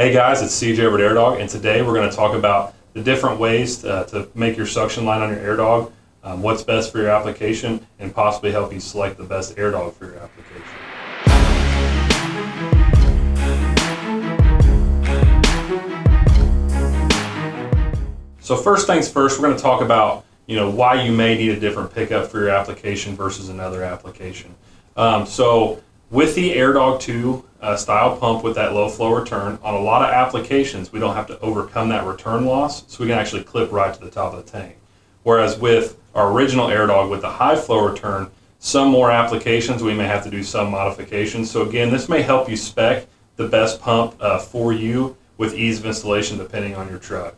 Hey guys, it's CJ at AirDog, and today we're going to talk about the different ways uh, to make your suction line on your AirDog, um, what's best for your application, and possibly help you select the best AirDog for your application. So first things first, we're going to talk about you know why you may need a different pickup for your application versus another application. Um, so with the AirDog 2 uh, style pump with that low flow return, on a lot of applications, we don't have to overcome that return loss, so we can actually clip right to the top of the tank. Whereas with our original AirDog with the high flow return, some more applications we may have to do some modifications. So again, this may help you spec the best pump uh, for you with ease of installation depending on your truck.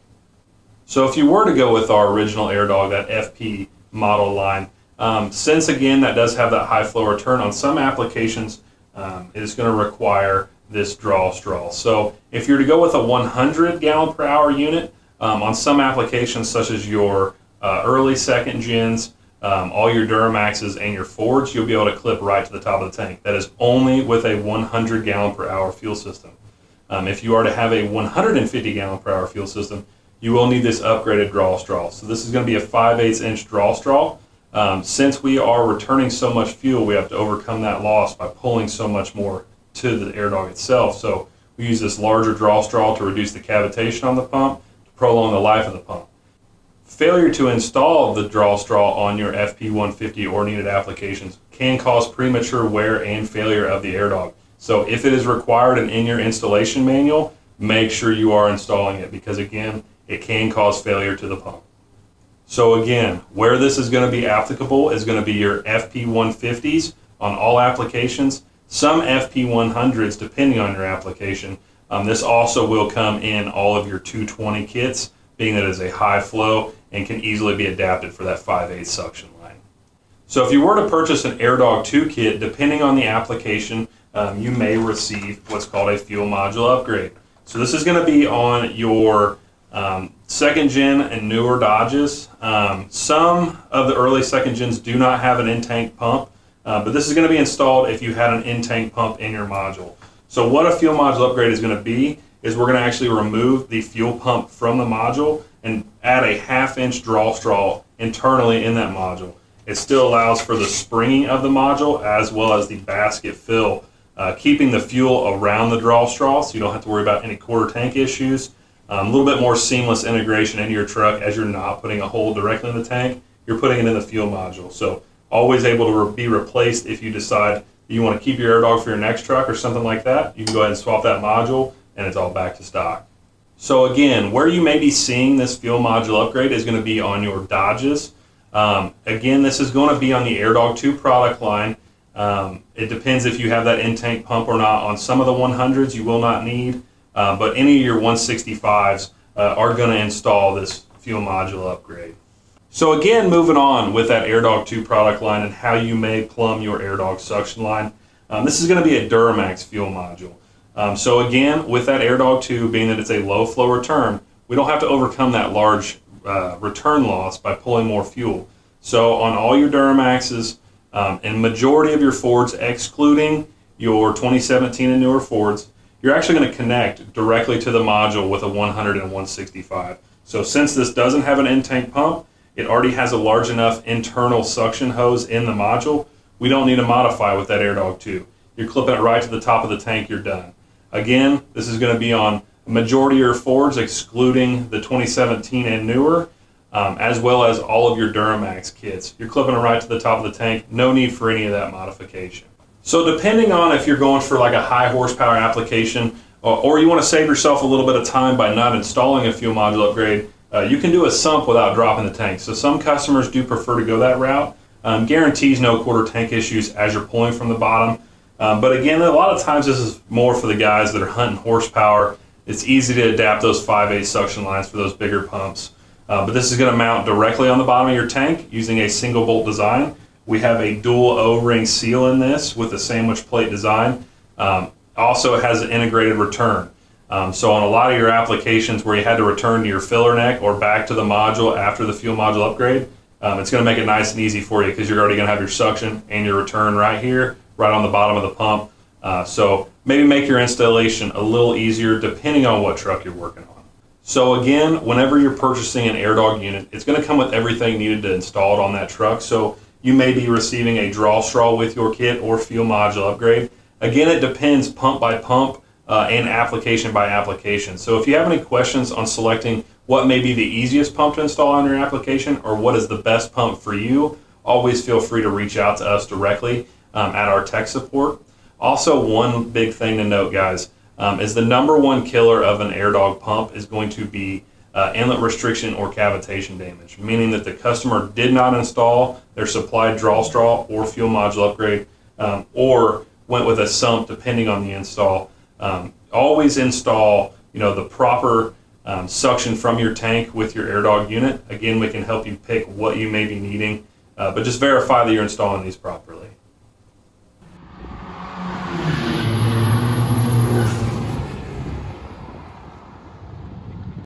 So if you were to go with our original AirDog, that FP model line, um, since again that does have that high flow return on some applications, um, is going to require this draw straw. So if you're to go with a 100 gallon per hour unit um, on some applications such as your uh, early second gens, um, all your Duramaxes and your Fords, you'll be able to clip right to the top of the tank. That is only with a 100 gallon per hour fuel system. Um, if you are to have a 150 gallon per hour fuel system, you will need this upgraded draw straw. So this is going to be a 5 8 inch draw straw. Um, since we are returning so much fuel, we have to overcome that loss by pulling so much more to the AirDog itself. So we use this larger draw straw to reduce the cavitation on the pump, to prolong the life of the pump. Failure to install the draw straw on your FP150 or needed applications can cause premature wear and failure of the AirDog. So if it is required and in your installation manual, make sure you are installing it because again, it can cause failure to the pump. So again, where this is going to be applicable is going to be your FP150s on all applications, some FP100s depending on your application. Um, this also will come in all of your 220 kits, being that it is a high flow and can easily be adapted for that 5/8 suction line. So if you were to purchase an AirDog 2 kit, depending on the application, um, you may receive what's called a fuel module upgrade. So this is going to be on your um, second gen and newer Dodges. Um, some of the early second gens do not have an in-tank pump, uh, but this is going to be installed if you had an in-tank pump in your module. So what a fuel module upgrade is going to be is we're going to actually remove the fuel pump from the module and add a half inch draw straw internally in that module. It still allows for the springing of the module as well as the basket fill, uh, keeping the fuel around the draw straw so you don't have to worry about any quarter tank issues. Um, a little bit more seamless integration into your truck as you're not putting a hole directly in the tank. You're putting it in the fuel module. So always able to re be replaced if you decide you want to keep your AirDog for your next truck or something like that. You can go ahead and swap that module and it's all back to stock. So again, where you may be seeing this fuel module upgrade is going to be on your Dodges. Um, again, this is going to be on the AirDog 2 product line. Um, it depends if you have that in-tank pump or not. On some of the 100s, you will not need. Uh, but any of your 165s uh, are going to install this fuel module upgrade. So again, moving on with that AirDog 2 product line and how you may plumb your AirDog suction line. Um, this is going to be a Duramax fuel module. Um, so again, with that AirDog 2, being that it's a low flow return, we don't have to overcome that large uh, return loss by pulling more fuel. So on all your Duramaxes um, and majority of your Fords, excluding your 2017 and newer Fords, you're actually going to connect directly to the module with a 100 and 165. So since this doesn't have an in-tank pump, it already has a large enough internal suction hose in the module. We don't need to modify with that AirDog 2. You're clipping it right to the top of the tank, you're done. Again, this is going to be on a majority of your Fords, excluding the 2017 and newer, um, as well as all of your Duramax kits. You're clipping it right to the top of the tank. No need for any of that modification. So depending on if you're going for like a high horsepower application or, or you want to save yourself a little bit of time by not installing a fuel module upgrade, uh, you can do a sump without dropping the tank. So some customers do prefer to go that route. Um, guarantees no quarter tank issues as you're pulling from the bottom. Um, but again, a lot of times this is more for the guys that are hunting horsepower. It's easy to adapt those 5/8 suction lines for those bigger pumps. Uh, but this is going to mount directly on the bottom of your tank using a single bolt design. We have a dual O-ring seal in this with a sandwich plate design. Um, also, it has an integrated return. Um, so on a lot of your applications where you had to return to your filler neck or back to the module after the fuel module upgrade, um, it's going to make it nice and easy for you because you're already going to have your suction and your return right here, right on the bottom of the pump. Uh, so maybe make your installation a little easier depending on what truck you're working on. So again, whenever you're purchasing an AirDog unit, it's going to come with everything needed to install it on that truck. So you may be receiving a draw straw with your kit or fuel module upgrade. Again, it depends pump by pump uh, and application by application. So if you have any questions on selecting what may be the easiest pump to install on your application or what is the best pump for you, always feel free to reach out to us directly um, at our tech support. Also, one big thing to note, guys, um, is the number one killer of an AirDog pump is going to be uh, inlet restriction or cavitation damage, meaning that the customer did not install their supplied draw straw or fuel module upgrade, um, or went with a sump depending on the install. Um, always install, you know, the proper um, suction from your tank with your AirDog unit. Again, we can help you pick what you may be needing, uh, but just verify that you're installing these properly.